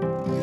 Bye.